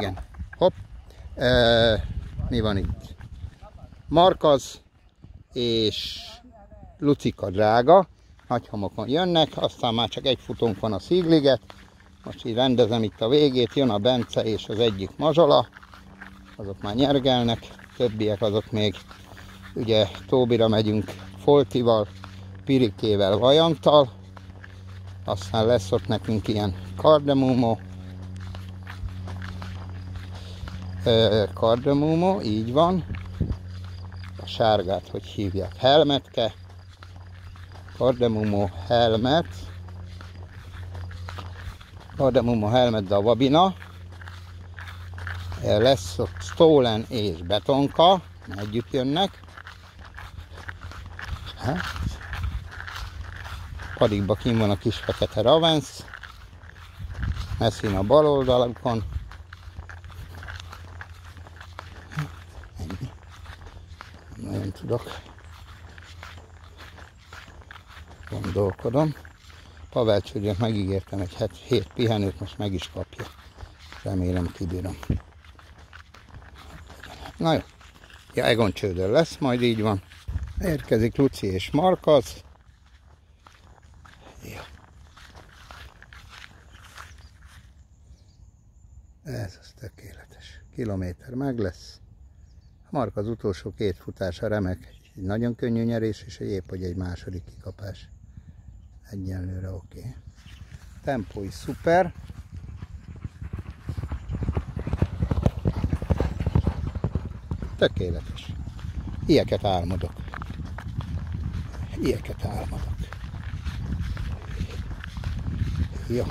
Igen. Hopp. E, mi van itt? Markaz és Lucika drága. Nagy homokon jönnek, aztán már csak egy futónk van a szígliget. Most így rendezem itt a végét, jön a Bence és az egyik mazsola. Azok már nyergelnek, többiek azok még ugye Tóbira megyünk Foltival, Pirikével, Vajantal. Aztán lesz ott nekünk ilyen kardemumó, kardemumó, így van. A sárgát, hogy hívják, helmetke. Kardemumó, helmet. Kardemumó, helmet, de a vabina. Lesz ott stolen és betonka, együtt jönnek. Hát. Padikba kim van a kis fekete ravens. Messzin a bal oldalakon. Nagyon tudok. Gondolkodom. Pavel Csúrjak megígértem egy hét pihenőt, most meg is kapja. Remélem kibírom. Na jó. Ja, Egon csődör lesz, majd így van. Érkezik Luci és Markaz. Ja. Ez az tökéletes. Kilométer meg lesz. Mark az utolsó két futása remek. Egy nagyon könnyű nyerés, és egy épp, hogy egy második kikapás. Egyenlőre oké. Okay. Tempó is szuper. Tökéletes. Ilyeket álmodok. Ilyeket álmodok. Jó.